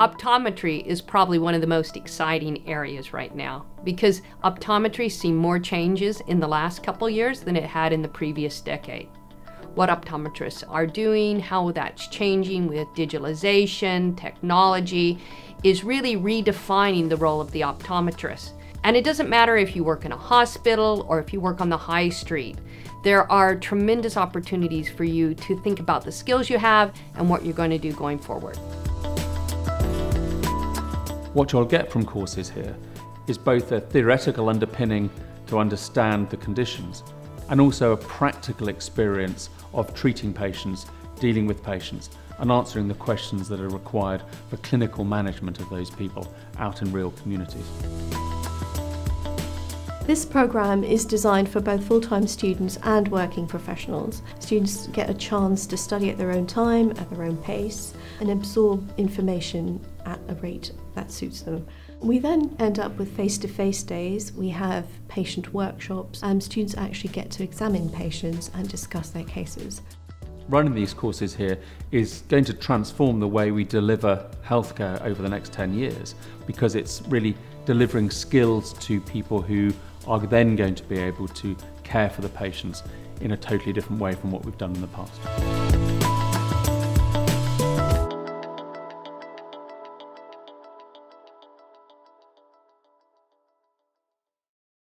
Optometry is probably one of the most exciting areas right now because optometry seen more changes in the last couple years than it had in the previous decade. What optometrists are doing, how that's changing with digitalization, technology, is really redefining the role of the optometrist. And it doesn't matter if you work in a hospital or if you work on the high street. There are tremendous opportunities for you to think about the skills you have and what you're going to do going forward. What you'll get from courses here is both a theoretical underpinning to understand the conditions and also a practical experience of treating patients, dealing with patients and answering the questions that are required for clinical management of those people out in real communities. This programme is designed for both full-time students and working professionals. Students get a chance to study at their own time, at their own pace, and absorb information at a rate that suits them. We then end up with face-to-face days. We have patient workshops, and students actually get to examine patients and discuss their cases. Running these courses here is going to transform the way we deliver healthcare over the next 10 years because it's really delivering skills to people who are then going to be able to care for the patients in a totally different way from what we've done in the past.